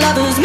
lovers,